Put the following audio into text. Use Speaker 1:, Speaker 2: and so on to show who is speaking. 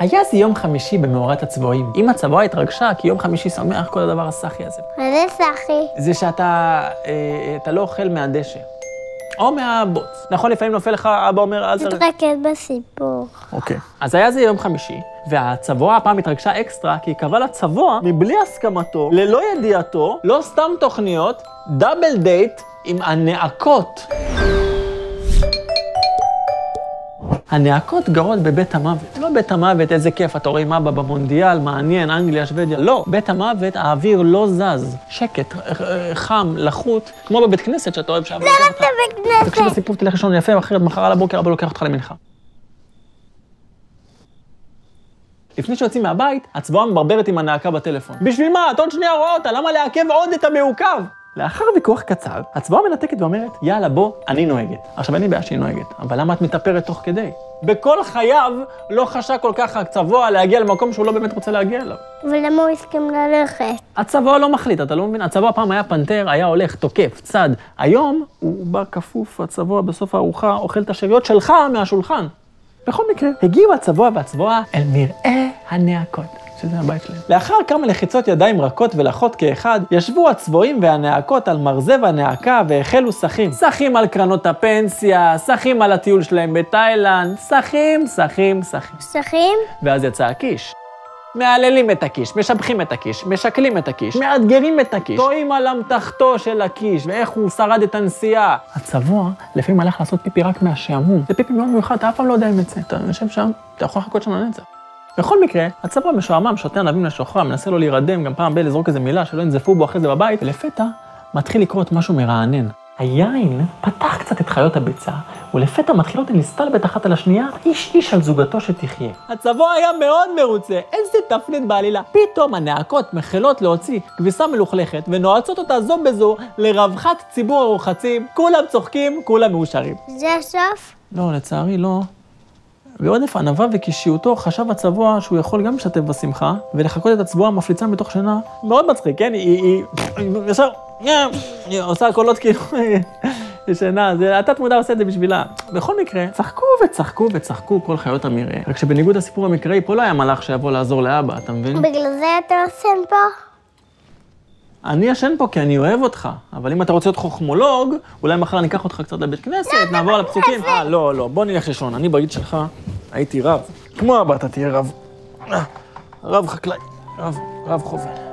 Speaker 1: היה זה יום חמישי במאורת הצבועים. אמא צבועה התרגשה, כי יום חמישי שמח כל הדבר הסאחי הזה.
Speaker 2: מה זה סחי?
Speaker 1: זה שאתה אה, לא אוכל מהדשא. או מהבוץ. נכון, לפעמים נופל לך, אבא אומר, אל תראה.
Speaker 2: תתרכז בסיפור.
Speaker 1: אוקיי. אז היה זה יום חמישי, והצבוע הפעם התרגשה אקסטרה, כי היא קבעה לצבוע, מבלי הסכמתו, ללא ידיעתו, לא סתם תוכניות, דאבל דייט עם הנאקות. הנאקות גרות בבית המוות. לא בית המוות, איזה כיף, אתה רואה עם אבא במונדיאל, מעניין, אנגליה, שוודיה. לא, בית המוות, האוויר לא זז. שקט, אה, חם, לחות, כמו בבית כנסת שאתה אוהב שאבא לוקח אותך.
Speaker 2: בית
Speaker 1: תקשיב לסיפור, תלך לישון יפה, אחרת מחר על הבוקר אבא לוקח אותך למנחה. לפני שיוצאים מהבית, הצבועה מברברת עם הנאקה בטלפון. בשביל מה? את עוד שנייה רואה אותה, למה לעכב עוד את המעוכב? לאחר ויכוח קצר, הצבועה מנתקת ואומרת, יאללה, בוא, אני נוהגת. עכשיו, אין לי בעיה שהיא נוהגת, אבל למה את מתאפרת תוך כדי? בכל חייו לא חשק כל כך הצבוע להגיע למקום שהוא לא באמת רוצה להגיע אליו.
Speaker 2: ולמה הוא הסכים ללכת?
Speaker 1: הצבוע לא מחליט, אתה לא מבין? הצבוע פעם היה פנתר, היה הולך, תוקף, צד. היום הוא בא כפוף, הצבוע בסוף הארוחה אוכל את השאריות שלך מהשולחן. בכל מקרה, הגיעו הצבוע והצבוע אל מרעה הנאקות. שזה הבית שלהם. לאחר כמה לחיצות ידיים רכות ולחות כאחד, ישבו הצבועים והנאקות על מרזב הנאקה והחלו שחים. שחים על קרנות הפנסיה, שחים על הטיול שלהם בתאילנד, שחים, שחים, שחים.
Speaker 2: שחים?
Speaker 1: ואז יצא הקיש. מהללים את הקיש, משבחים את הקיש, משקלים את הקיש, מאתגרים את הקיש, טועים על אמתחתו של הקיש, ואיך הוא שרד את הנסיעה. הצבוע לפעמים הלך לעשות פיפי רק מהשעמום. זה פיפי מאוד מיוחד, אתה אף פעם לא יודע אם יצא. אתה יושב שם, אתה יכול לחכות שם לנצח. בכל מקרה, הצבא משועמם, שותה ענבים לשוחרר, מנסה לו להירדם, גם פעם ב- לזרוק איזה מילה שלא ינזפו בו אחרי זה בבית, ולפתע מתחיל לקרות משהו מרענן. היין פתח קצת את חיות הביצה, ולפתע מתחילות להסתלבט אחת על השנייה, איש איש על זוגתו שתחיה. הצבוע היה מאוד מרוצה, איזה תפנית בעלילה. פתאום הנאקות מחלות להוציא כביסה מלוכלכת, ונועצות אותה זו בזו לרווחת ציבור הרוחצים, כולם צוחקים, כולם מאושרים.
Speaker 2: זה הסוף?
Speaker 1: לא, לצערי לא. בעודף ענווה וקישיותו חשב הצבוע שהוא יכול גם להשתתף בשמחה ולחקות את הצבועה המפליצה מתוך שינה. מאוד מצחיק, כן? היא, היא, היא ישר, היא עושה קולות כאילו ישנה, זה התת מודע עושה את זה בשבילה. בכל מקרה, צחקו וצחקו וצחקו כל חיות המרעה. רק שבניגוד לסיפור המקראי, פה לא היה מלאך שיבוא לעזור לאבא, אתה מבין?
Speaker 2: בגלל זה אתה ישן פה?
Speaker 1: אני ישן פה כי אני אוהב אותך, אבל אם אתה רוצה להיות חוכמולוג, אולי מחר אני אקח אותך קצת לבית כנסת, נעבור על הפסוקים. אה, לא, לא, בוא נלך לישון, אני בגיל שלך הייתי רב. כמו אבא אתה תהיה רב. רב חקלאי, רב, רב חובל.